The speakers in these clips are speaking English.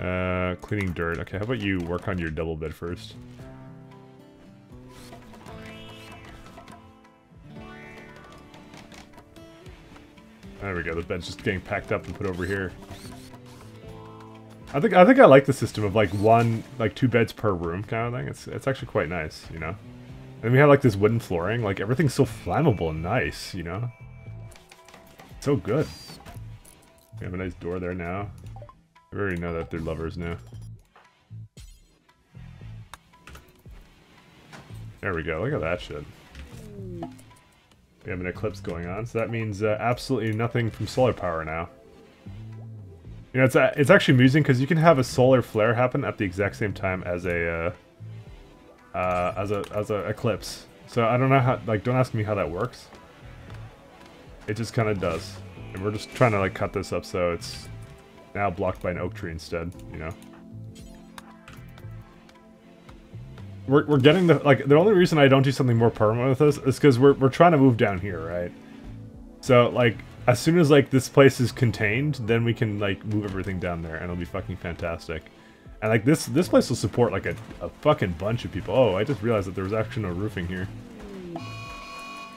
Uh, cleaning dirt. Okay, how about you work on your double bed first? There we go. The bed's just getting packed up and put over here. I think I think I like the system of like one, like two beds per room kind of thing. It's it's actually quite nice, you know. And we have like this wooden flooring. Like everything's so flammable and nice, you know. So good. We have a nice door there now. We already know that they're lovers now. There we go. Look at that shit. We have an eclipse going on, so that means uh, absolutely nothing from solar power now. You know, it's uh, it's actually amusing because you can have a solar flare happen at the exact same time as a uh, uh, as a as a eclipse. So I don't know how. Like, don't ask me how that works. It just kind of does, and we're just trying to like cut this up so it's now blocked by an oak tree instead. You know. We're, we're getting the, like, the only reason I don't do something more permanent with this is because we're, we're trying to move down here, right? So, like, as soon as, like, this place is contained, then we can, like, move everything down there, and it'll be fucking fantastic. And, like, this this place will support, like, a, a fucking bunch of people. Oh, I just realized that there was actually no roofing here.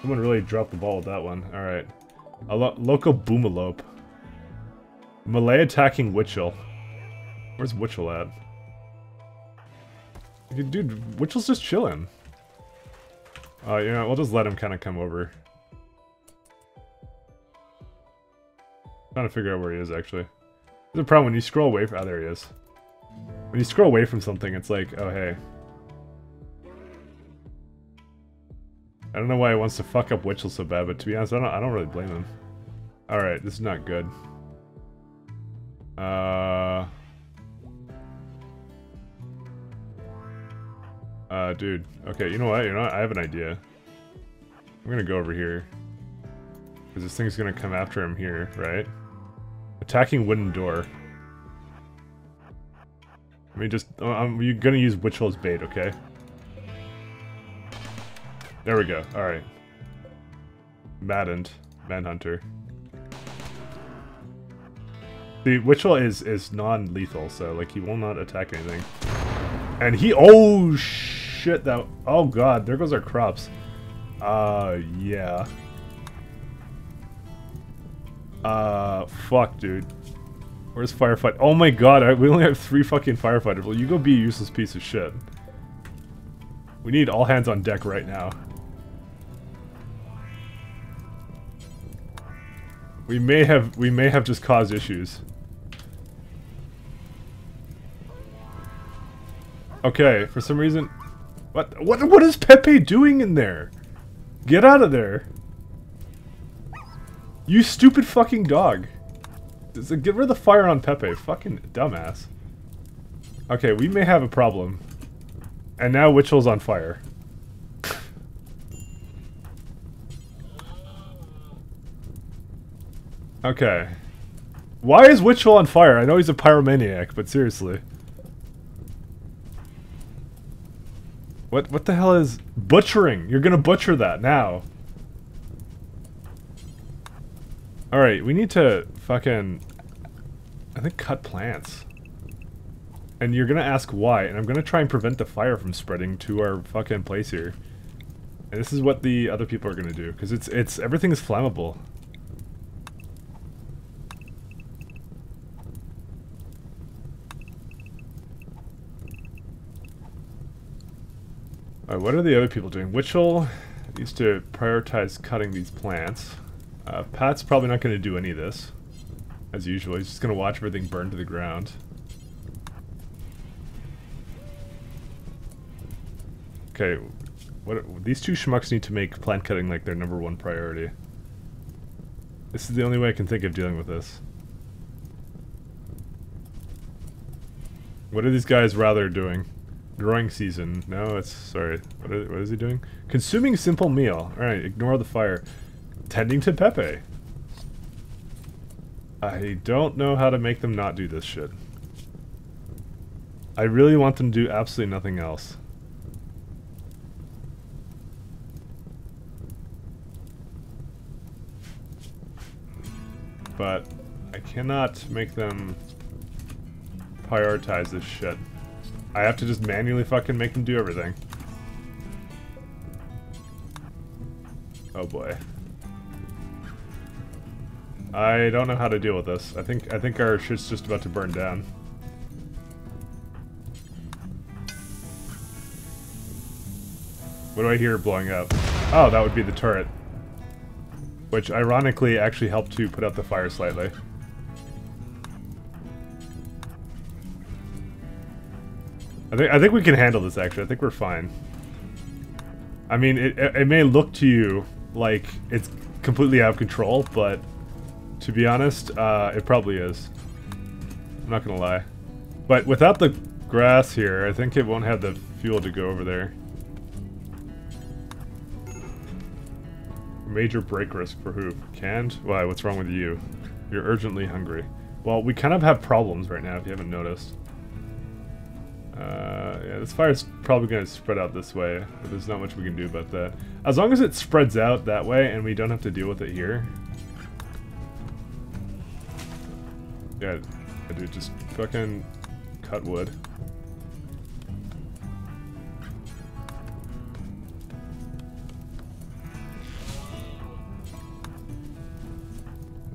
Someone really dropped the ball with that one. Alright. A lo local boomalope. Melee attacking Witchell. Where's Witchell at? Dude, Witchell's just chilling. Uh, you know, we'll just let him kind of come over. Trying to figure out where he is, actually. There's a problem when you scroll away from... Oh, there he is. When you scroll away from something, it's like, oh, hey. I don't know why he wants to fuck up Witchell so bad, but to be honest, I don't, I don't really blame him. Alright, this is not good. Uh... Uh, dude. Okay, you know what? You know what? I have an idea. I'm gonna go over here. Because this thing's gonna come after him here, right? Attacking wooden door. I mean, just... I'm you're gonna use Witchell's bait, okay? There we go. Alright. Maddened. Manhunter. The Witchell is, is non-lethal, so, like, he will not attack anything. And he... Oh, shit, that... Oh, God, there goes our crops. Uh, yeah. Uh, fuck, dude. Where's firefight? Oh my god, I, we only have three fucking firefighters. Well, you go be a useless piece of shit. We need all hands on deck right now. We may have we may have just caused issues. Okay, for some reason What what what is Pepe doing in there? Get out of there. You stupid fucking dog. Get rid of the fire on Pepe. Fucking dumbass. Okay, we may have a problem. And now Witchell's on fire. okay. Why is Witchell on fire? I know he's a pyromaniac, but seriously. What what the hell is butchering? You're gonna butcher that now. Alright, we need to fucking I think cut plants. And you're gonna ask why, and I'm gonna try and prevent the fire from spreading to our fucking place here. And this is what the other people are gonna do, because it's it's everything is flammable. Alright, what are the other people doing? Witchell needs to prioritize cutting these plants. Uh, Pat's probably not going to do any of this. As usual, he's just going to watch everything burn to the ground. Okay, what these two schmucks need to make plant cutting like their number one priority. This is the only way I can think of dealing with this. What are these guys rather doing? Growing season. No, it's... Sorry. What, are, what is he doing? Consuming simple meal. Alright, ignore the fire. Tending to Pepe. I don't know how to make them not do this shit. I really want them to do absolutely nothing else. But I cannot make them prioritize this shit. I have to just manually fucking make them do everything. Oh boy. I don't know how to deal with this. I think I think our shit's just about to burn down. What do I hear blowing up? Oh, that would be the turret. Which ironically actually helped to put out the fire slightly. I think I think we can handle this actually. I think we're fine. I mean, it, it may look to you like it's completely out of control, but to be honest, uh, it probably is. I'm not gonna lie. But without the grass here, I think it won't have the fuel to go over there. Major break risk for who? Canned? Why, what's wrong with you? You're urgently hungry. Well, we kind of have problems right now, if you haven't noticed. Uh, yeah, this fire's probably going to spread out this way, but there's not much we can do about that. As long as it spreads out that way and we don't have to deal with it here. Yeah, I do just fucking cut wood.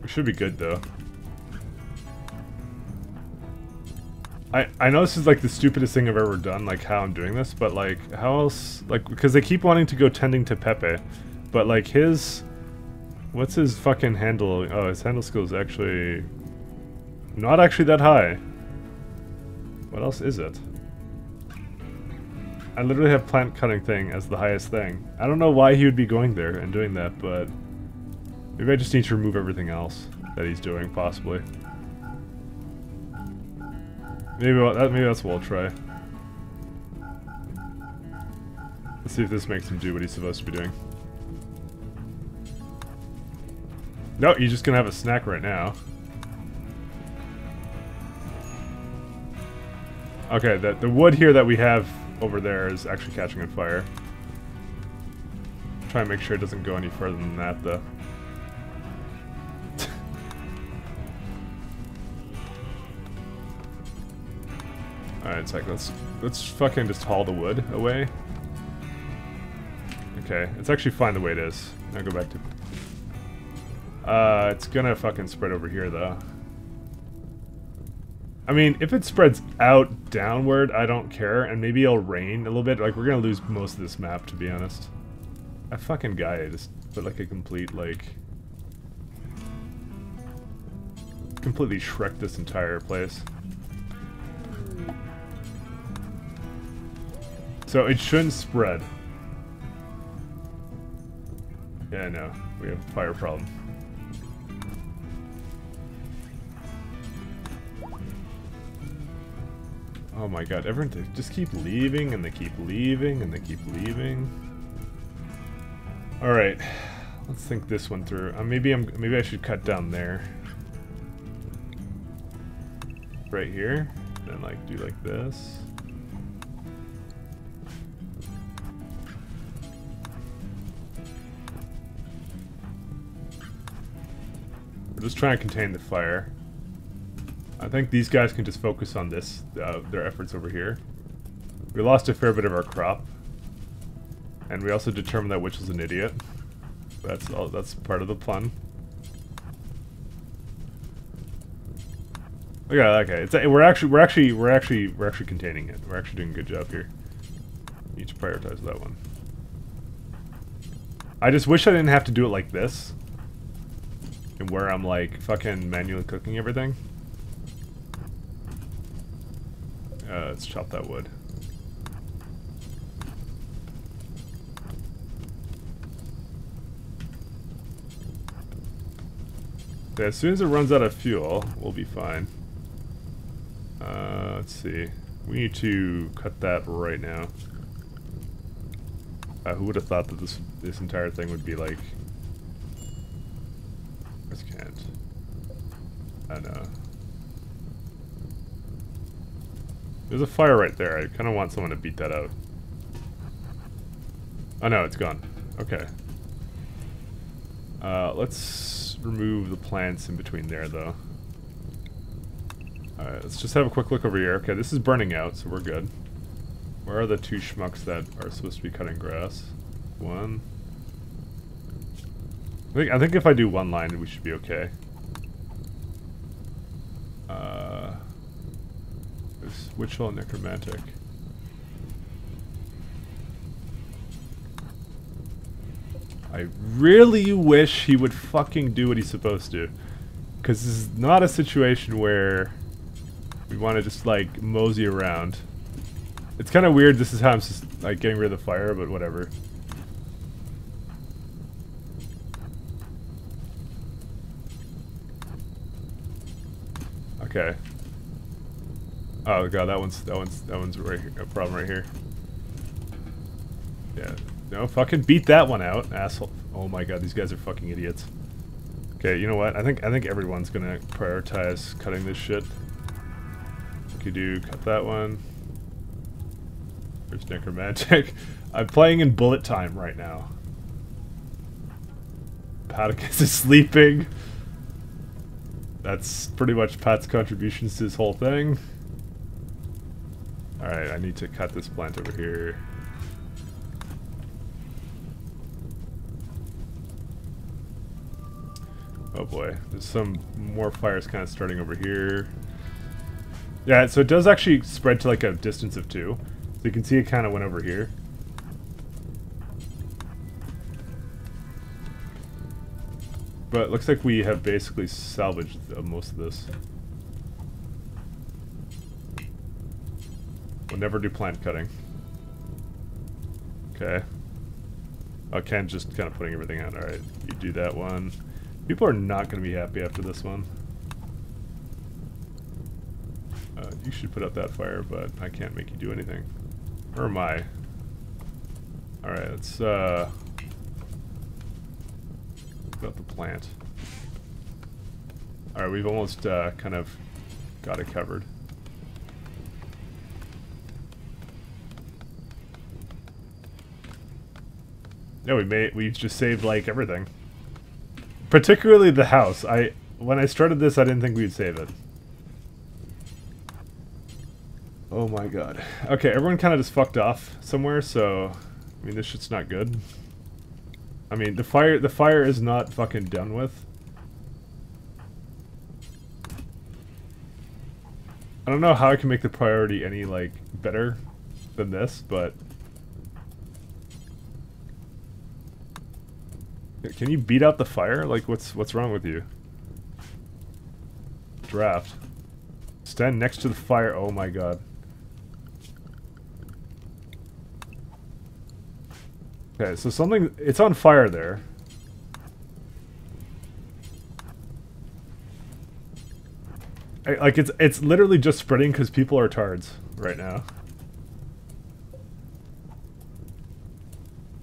We should be good though. I, I know this is like the stupidest thing I've ever done, like how I'm doing this, but like how else, like because they keep wanting to go tending to Pepe, but like his, what's his fucking handle? Oh, his handle skill is actually not actually that high. What else is it? I literally have plant cutting thing as the highest thing. I don't know why he would be going there and doing that, but maybe I just need to remove everything else that he's doing, possibly. Maybe that maybe that's what we'll try. Let's see if this makes him do what he's supposed to be doing. No, he's just gonna have a snack right now. Okay, the, the wood here that we have over there is actually catching on fire. Try and make sure it doesn't go any further than that, though. Sec, let's let's fucking just haul the wood away. Okay, it's actually fine the way it is. Now go back to... Uh, it's gonna fucking spread over here, though. I mean, if it spreads out downward, I don't care, and maybe it'll rain a little bit. Like, we're gonna lose most of this map, to be honest. That fucking guy just put, like, a complete, like... Completely Shrek this entire place. So it shouldn't spread. Yeah, no. We have a fire problem. Oh my god, everyone just keep leaving and they keep leaving and they keep leaving. Alright. Let's think this one through. Uh, maybe I'm maybe I should cut down there. Right here. Then like do like this. Just trying to contain the fire. I think these guys can just focus on this, uh, their efforts over here. We lost a fair bit of our crop. And we also determined that Witch is an idiot. That's all, that's part of the plan. Okay, okay. It's we're actually we're actually we're actually we're actually containing it. We're actually doing a good job here. Need to prioritize that one. I just wish I didn't have to do it like this and where I'm like fucking manually cooking everything. Uh, let's chop that wood. As soon as it runs out of fuel, we'll be fine. Uh, let's see. We need to cut that right now. Uh, who would have thought that this this entire thing would be like I know. There's a fire right there. I kind of want someone to beat that out. Oh no, it's gone. Okay. Uh, let's remove the plants in between there, though. Alright, let's just have a quick look over here. Okay, this is burning out, so we're good. Where are the two schmucks that are supposed to be cutting grass? One. I think, I think if I do one line, we should be okay. Uh, Witchell Necromantic. I really wish he would fucking do what he's supposed to. Because this is not a situation where we want to just, like, mosey around. It's kind of weird this is how I'm just, like, getting rid of the fire, but whatever. Okay. Oh god, that one's that one's that one's right here, a problem right here. Yeah. No, fucking beat that one out, asshole. Oh my god, these guys are fucking idiots. Okay, you know what? I think I think everyone's gonna prioritize cutting this shit. Could do cut that one. There's necromantic. I'm playing in bullet time right now. Paticus is sleeping. That's pretty much Pat's contributions to this whole thing. Alright, I need to cut this plant over here. Oh boy, there's some more fires kind of starting over here. Yeah, so it does actually spread to like a distance of two. So you can see it kind of went over here. But looks like we have basically salvaged uh, most of this. We'll never do plant cutting. Okay. Oh, Ken just kind of putting everything out. Alright, you do that one. People are not going to be happy after this one. Uh, you should put out that fire, but I can't make you do anything. Or am I? Alright, let's, uh... put About the plant. Alright, we've almost, uh, kind of got it covered. No, we made, we just saved, like, everything. Particularly the house. I When I started this, I didn't think we'd save it. Oh my god. Okay, everyone kind of just fucked off somewhere, so... I mean, this shit's not good. I mean, the fire the fire is not fucking done with. I don't know how I can make the priority any, like, better than this, but... Can you beat out the fire? Like, what's what's wrong with you? Draft. Stand next to the fire. Oh my god. Okay, so something... It's on fire there. I, like, it's it's literally just spreading because people are tards right now.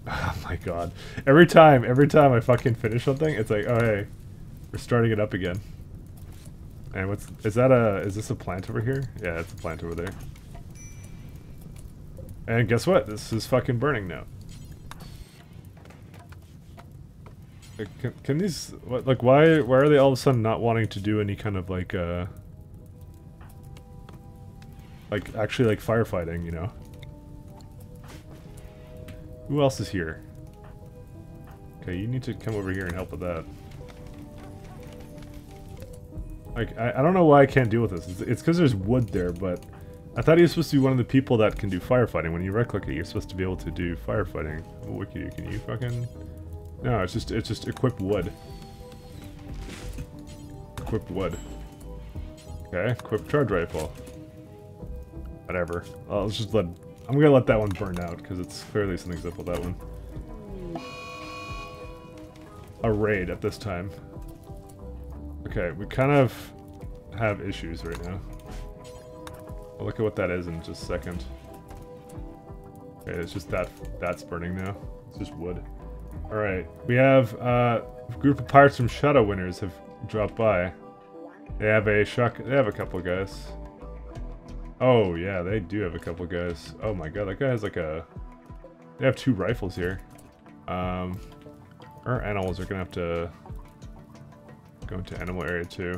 Oh my god. Every time, every time I fucking finish something, it's like, oh hey, we're starting it up again. And what's, is that a, is this a plant over here? Yeah, it's a plant over there. And guess what? This is fucking burning now. Can, can these, what, like why, why are they all of a sudden not wanting to do any kind of like, uh, like actually like firefighting, you know? Who else is here? Okay, you need to come over here and help with that. Like, I, I don't know why I can't deal with this. It's because there's wood there, but I thought he was supposed to be one of the people that can do firefighting. When you right-click it, you're supposed to be able to do firefighting. What can you, can you fucking... No, it's just, it's just equip wood. Equip wood. Okay, equip charge rifle. Whatever. I'll just let I'm gonna let that one burn out, because it's clearly something's up that one. A raid at this time. Okay, we kind of have issues right now. I'll look at what that is in just a second. Okay, it's just that that's burning now. It's just wood. Alright, we have uh, a group of pirates from Shadow Winners have dropped by. They have a shock. They have a couple guys. Oh, yeah, they do have a couple guys. Oh my god, that guy has like a... They have two rifles here. Um, our animals are gonna have to go into animal area too.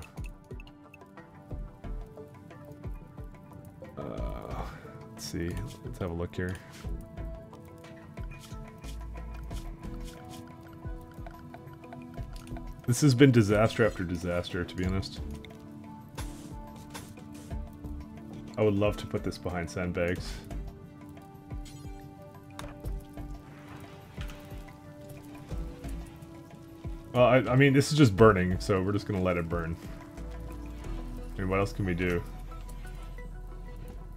Let's see. Let's have a look here. This has been disaster after disaster, to be honest. I would love to put this behind sandbags. Well, I, I mean, this is just burning, so we're just gonna let it burn. I mean, what else can we do?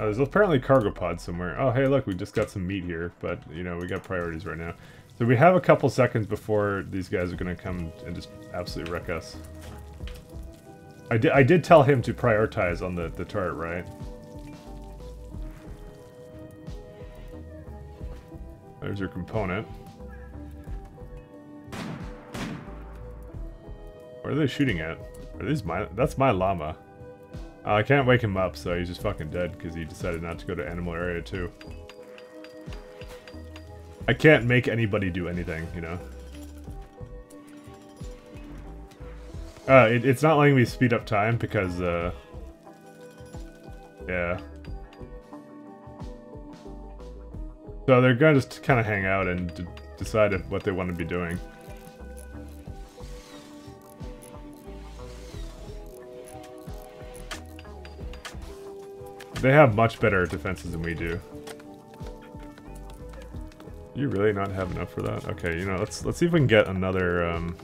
Oh, there's apparently cargo pod somewhere. Oh, hey, look, we just got some meat here, but, you know, we got priorities right now. So we have a couple seconds before these guys are going to come and just absolutely wreck us. I did, I did tell him to prioritize on the, the turret, right? There's your component. What are they shooting at? Are these my... That's my llama. Uh, I can't wake him up, so he's just fucking dead because he decided not to go to animal area too. I can't make anybody do anything, you know? Uh, it, it's not letting me speed up time because, uh... Yeah. So they're gonna just kind of hang out and decide what they want to be doing. They have much better defenses than we do. You really not have enough for that? Okay, you know, let's let's see if we can get another um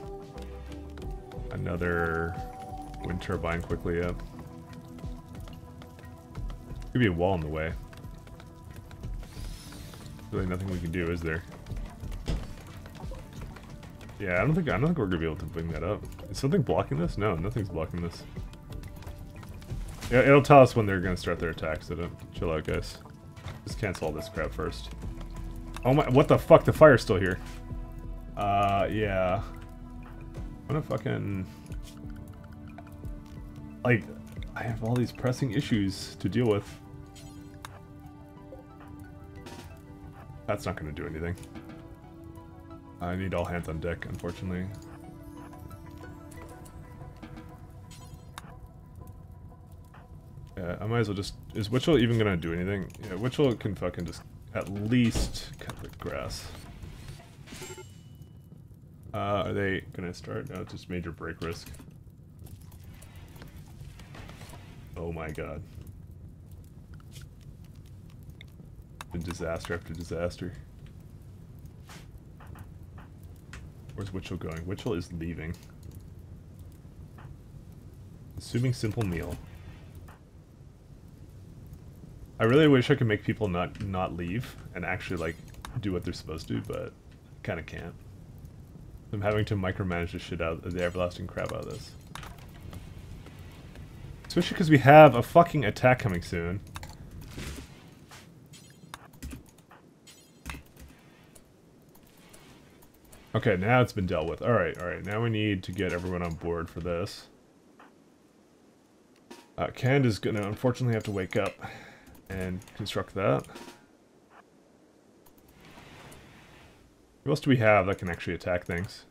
another wind turbine quickly up. Could be a wall in the way. Really nothing we can do, is there? Yeah, I don't think I don't think we're gonna be able to bring that up. Is something blocking this? No, nothing's blocking this. Yeah, it'll tell us when they're gonna start their attacks, so don't chill out, guys. Just cancel all this crap first. Oh my, what the fuck? The fire's still here. Uh, yeah. I'm gonna fucking... Like, I have all these pressing issues to deal with. That's not gonna do anything. I need all hands on deck, unfortunately. Yeah, I might as well just... Is Witchell even gonna do anything? Yeah, Witchell can fucking just at least cut the grass. Uh, are they gonna start? No, it's just major break risk. Oh my god. Been disaster after disaster. Where's Witchell going? Witchell is leaving. Assuming simple meal. I really wish I could make people not not leave and actually like do what they're supposed to, but kind of can't. I'm having to micromanage the shit out of the everlasting crap out of this. Especially because we have a fucking attack coming soon. Okay, now it's been dealt with. Alright, alright. Now we need to get everyone on board for this. Uh, Canda's gonna unfortunately have to wake up and construct that. Who else do we have that can actually attack things?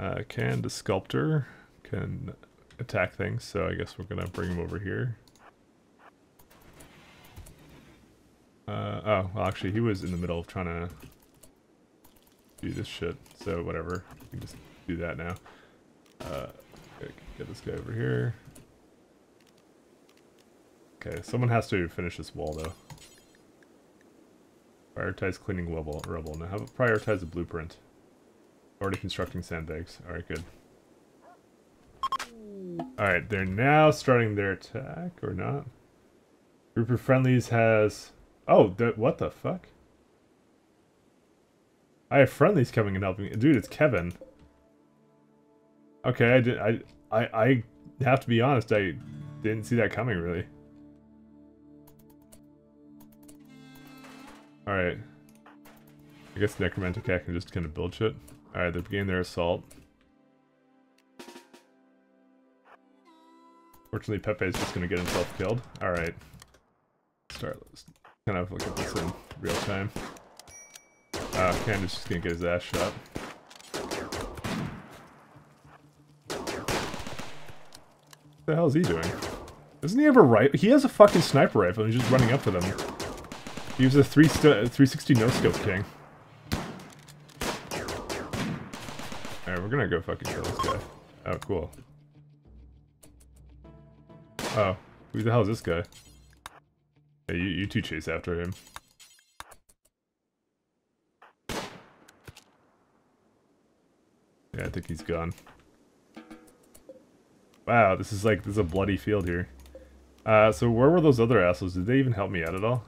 Uh, can the sculptor can attack things, so I guess we're gonna bring him over here. Uh, oh, well actually he was in the middle of trying to do this shit, so whatever. Can just do that now. Uh, get this guy over here. Okay, someone has to finish this wall, though. Prioritize cleaning rubble. rubble. Now, prioritize the blueprint? Already constructing sandbags. Alright, good. Alright, they're now starting their attack, or not? Group of friendlies has... Oh, the, what the fuck? I have friendlies coming and helping. Dude, it's Kevin. Okay, I did. I I I have to be honest. I didn't see that coming really. Alright. I guess Necromantic Cat can just kind of build shit. Alright, they're beginning their assault. Fortunately, Pepe is just going to get himself killed. Alright. Start, let's kind of look at this in real time. Uh, Ken is to get his ass shot. What the hell is he doing? Doesn't he have a rifle? He has a fucking sniper rifle and he's just running up to them. He was a three 360 no scope king. Alright, we're gonna go fucking kill this guy. Oh, cool. Oh, who the hell is this guy? You, you two chase after him. Yeah, I think he's gone. Wow, this is like, this is a bloody field here. Uh, so where were those other assholes? Did they even help me out at all?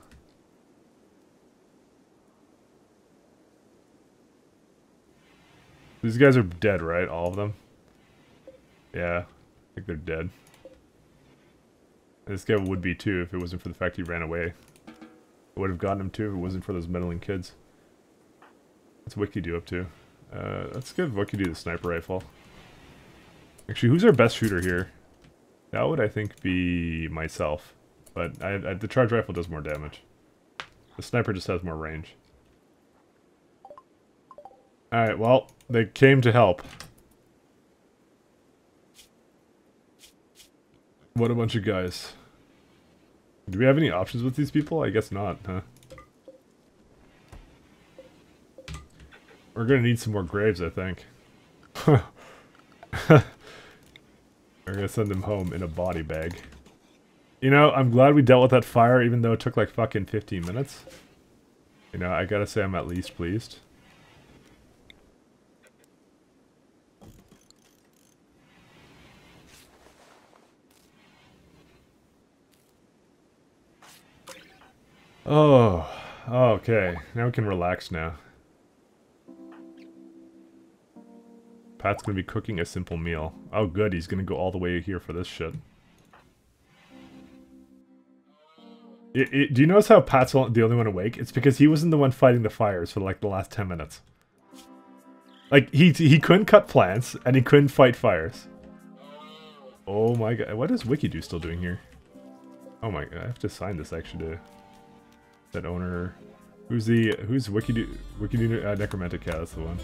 These guys are dead, right? All of them? Yeah, I think they're dead. This guy would be too if it wasn't for the fact he ran away. I would have gotten him too if it wasn't for those meddling kids. What's Wiki do up to? Uh, let's give Wiki the sniper rifle. Actually, who's our best shooter here? That would, I think, be myself. But I, I, the charge rifle does more damage. The sniper just has more range. Alright, well, they came to help. What a bunch of guys. Do we have any options with these people? I guess not, huh? We're gonna need some more graves, I think. We're gonna send them home in a body bag. You know, I'm glad we dealt with that fire even though it took like fucking 15 minutes. You know, I gotta say I'm at least pleased. Oh, okay. Now we can relax now. Pat's gonna be cooking a simple meal. Oh good, he's gonna go all the way here for this shit. It, it, do you notice how Pat's the only one awake? It's because he wasn't the one fighting the fires for like the last 10 minutes. Like, he, he couldn't cut plants, and he couldn't fight fires. Oh my god, what is Wiki do still doing here? Oh my god, I have to sign this actually to that owner. Who's the who's Wiki Wiki uh, Necromantic Cat? That's the one.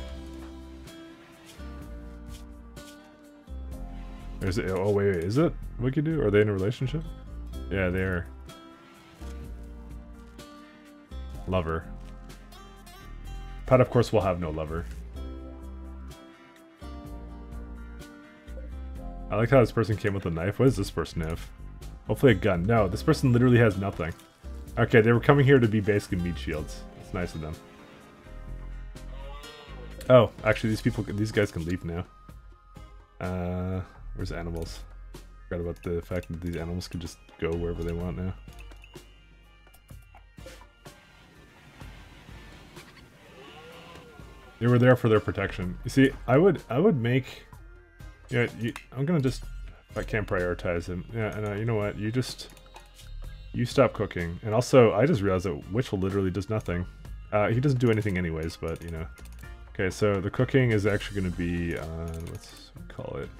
Is it? Oh wait, wait, is it Wikido? Are they in a relationship? Yeah, they are. Lover. Pat, of course, will have no lover. I like how this person came with a knife. What does this person have? Hopefully a gun. No, this person literally has nothing. Okay, they were coming here to be basically meat shields. It's nice of them. Oh, actually, these people, these guys can leave now. Uh, where's animals? Forgot about the fact that these animals can just go wherever they want now. They were there for their protection. You see, I would, I would make. Yeah, you, I'm gonna just. I can't prioritize them. Yeah, and uh, you know what? You just you stop cooking. And also, I just realized that Witchell literally does nothing. Uh, he doesn't do anything anyways, but, you know. Okay, so the cooking is actually to be, uh, let's call it...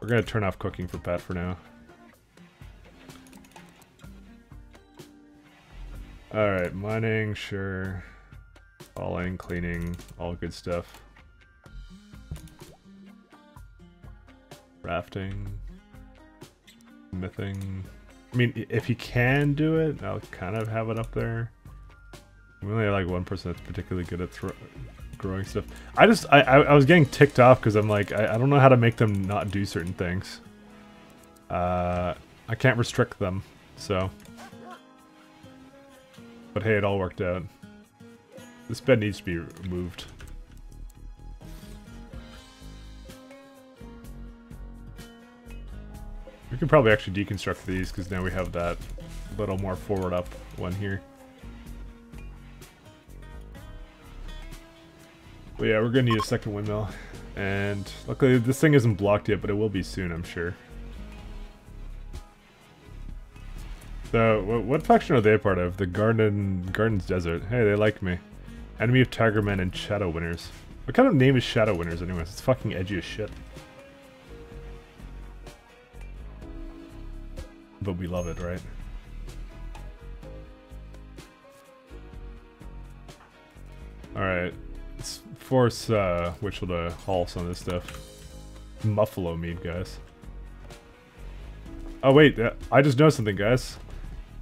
We're to turn off cooking for Pat for now. Alright, mining, sure. Falling, cleaning, all good stuff. Rafting. Smithing. I mean, if he can do it, I'll kind of have it up there. We only have like one person that's particularly good at growing stuff. I just, I, I, I was getting ticked off because I'm like, I, I don't know how to make them not do certain things. Uh, I can't restrict them, so. But hey, it all worked out. This bed needs to be moved. We could probably actually deconstruct these because now we have that little more forward up one here. Yeah, we're gonna need a second windmill. And luckily this thing isn't blocked yet, but it will be soon, I'm sure. So, what faction are they a part of? The Garden Garden's Desert. Hey, they like me. Enemy of Tigermen and Shadow Winners. What kind of name is Shadow Winners anyways? It's fucking edgy as shit. but we love it, right? Alright, force uh, Witchell to haul some of this stuff. Buffalo meat, guys. Oh wait, uh, I just know something, guys.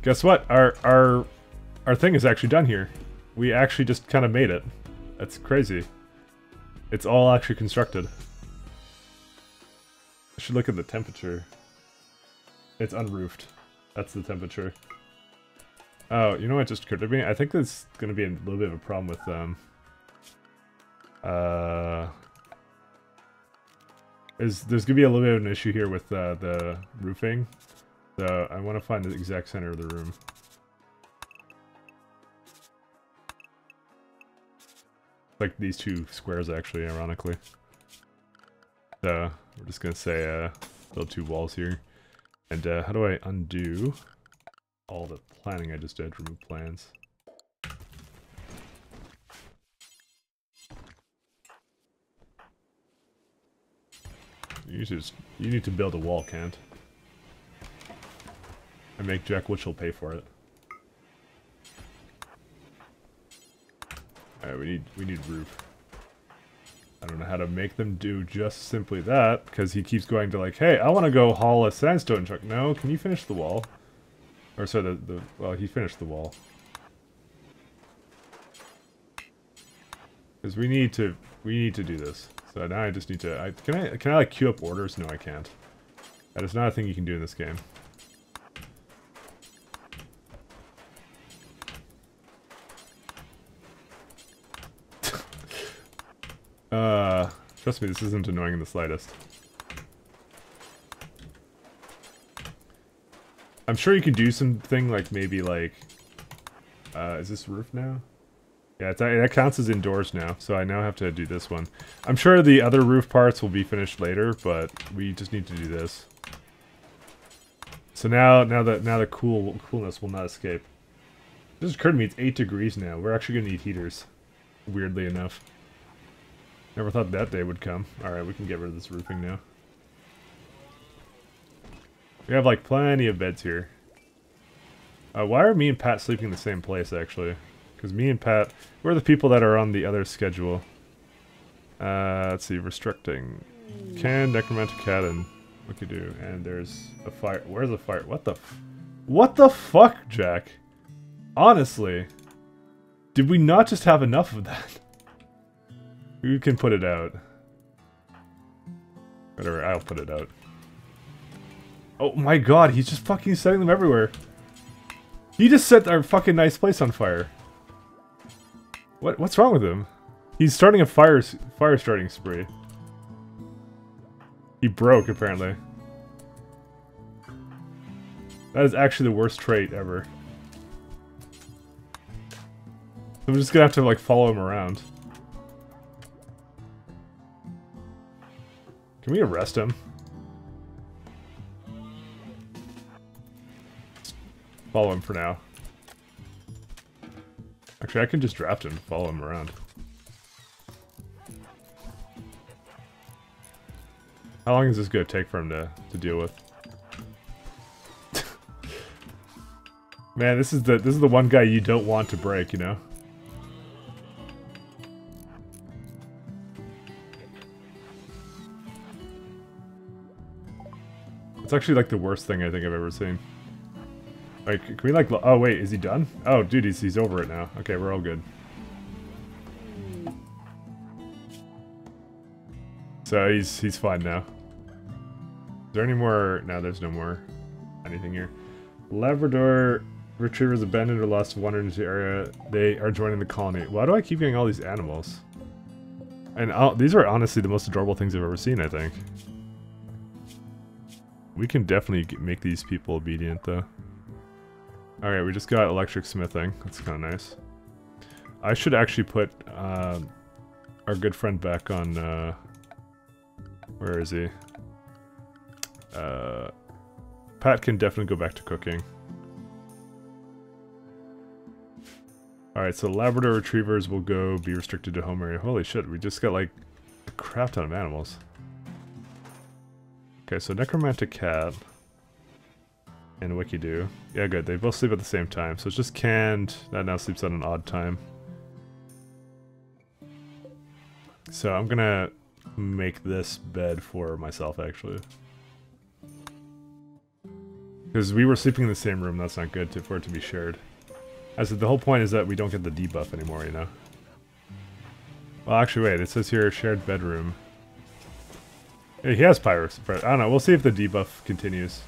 Guess what? Our our our thing is actually done here. We actually just kind of made it. That's crazy. It's all actually constructed. I should look at the temperature. It's unroofed. That's the temperature. Oh, you know what just occurred to me? I think there's going to be a little bit of a problem with um. Uh, is there's gonna be a little bit of an issue here with uh, the roofing, so I want to find the exact center of the room. Like these two squares, actually, ironically. So we're just gonna say uh, build two walls here. And uh, how do I undo all the planning I just did? Remove plans. You you need to build a wall, Kent. And make Jack Witchell pay for it. Alright, we need we need roof. I don't know how to make them do just simply that, because he keeps going to like, hey, I want to go haul a sandstone truck. No, can you finish the wall? Or sorry, the, the well, he finished the wall. Because we need to we need to do this. So now I just need to I can I can I like queue up orders? No I can't. That is not a thing you can do in this game. uh trust me, this isn't annoying in the slightest. I'm sure you could do something like maybe like uh is this roof now? Yeah, that counts as indoors now, so I now have to do this one. I'm sure the other roof parts will be finished later, but we just need to do this. So now, now that now the cool coolness will not escape. This occurred to me, it's 8 degrees now. We're actually going to need heaters, weirdly enough. Never thought that day would come. Alright, we can get rid of this roofing now. We have, like, plenty of beds here. Uh, why are me and Pat sleeping in the same place, actually? Because me and Pat, we're the people that are on the other schedule. Uh, let's see, restricting. Can, Necromantic and what can do? And there's a fire. Where's the fire? What the What the fuck, Jack? Honestly. Did we not just have enough of that? Who can put it out? Whatever, I'll put it out. Oh my god, he's just fucking setting them everywhere. He just set our fucking nice place on fire. What what's wrong with him? He's starting a fire fire starting spree. He broke apparently. That is actually the worst trait ever. I'm just gonna have to like follow him around. Can we arrest him? Follow him for now. Actually, I can just draft him follow him around. How long is this going to take for him to, to deal with? Man, this is the this is the one guy you don't want to break, you know? It's actually like the worst thing I think I've ever seen. Like, can we like... Oh, wait, is he done? Oh, dude, he's, he's over it now. Okay, we're all good. So he's he's fine now. Is there any more... No, there's no more anything here. Labrador retrievers abandoned or lost wandered into the area. They are joining the colony. Why do I keep getting all these animals? And uh, these are honestly the most adorable things I've ever seen, I think. We can definitely make these people obedient, though. Alright, we just got electric smithing. That's kind of nice. I should actually put uh, our good friend back on... Uh, where is he? Uh, Pat can definitely go back to cooking. Alright, so Labrador Retrievers will go be restricted to home area. Holy shit, we just got like a crap ton of animals. Okay, so Necromantic Cat and Wikidoo. Yeah, good. They both sleep at the same time. So it's just canned. That now sleeps at an odd time. So I'm gonna make this bed for myself, actually. Because we were sleeping in the same room. That's not good to, for it to be shared. As the whole point is that we don't get the debuff anymore, you know? Well, actually, wait. It says here, shared bedroom. He has Pyro I don't know. We'll see if the debuff continues.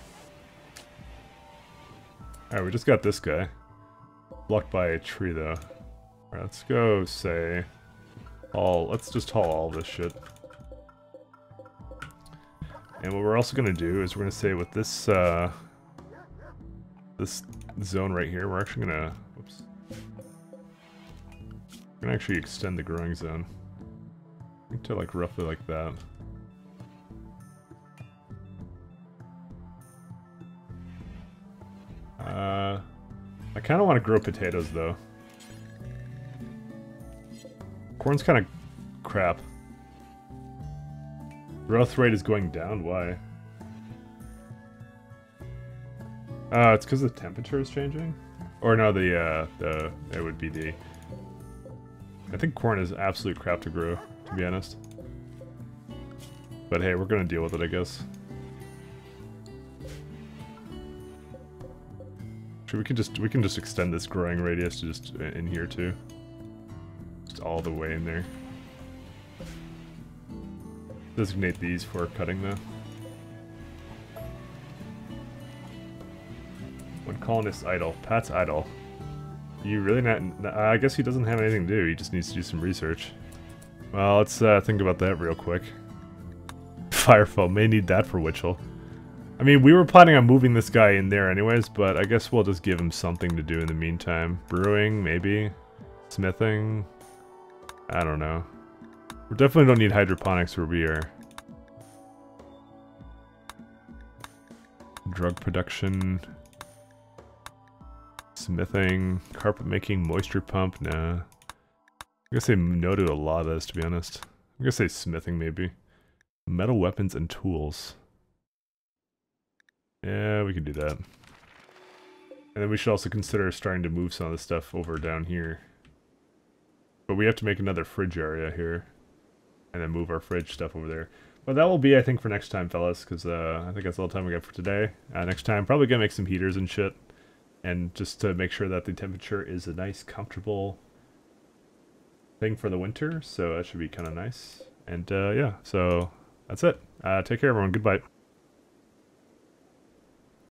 Alright, we just got this guy. Blocked by a tree, though. Alright, let's go say... All, let's just haul all this shit. And what we're also to do is we're to say with this, uh, this zone right here, we're actually to, whoops. We're to actually extend the growing zone. to like roughly like that. Uh, I kind of want to grow potatoes though. Corn's kind of crap. Growth rate is going down, why? Uh, it's because the temperature is changing? Or no, the, uh, the, it would be the... I think corn is absolute crap to grow, to be honest. But hey, we're gonna deal with it, I guess. Sure, we can just we can just extend this growing radius to just in here too. Just all the way in there. Designate these for cutting though. When colonists idle. Pat's idle. You really not... I guess he doesn't have anything to do. He just needs to do some research. Well, let's uh, think about that real quick. Firefall. May need that for Witchell. I mean, we were planning on moving this guy in there anyways, but I guess we'll just give him something to do in the meantime. Brewing, maybe? Smithing? I don't know. We definitely don't need hydroponics where we are. Drug production. Smithing. Carpet making. Moisture pump. Nah. I'm gonna say no to a lot of this, to be honest. I'm gonna say smithing, maybe. Metal weapons and tools. Yeah, we can do that. And then we should also consider starting to move some of the stuff over down here. But we have to make another fridge area here. And then move our fridge stuff over there. But that will be, I think, for next time, fellas, because uh, I think that's all the time we got for today. Uh, next time, probably going to make some heaters and shit. And just to make sure that the temperature is a nice, comfortable thing for the winter. So that should be kind of nice. And uh, yeah, so that's it. Uh, take care, everyone. Goodbye.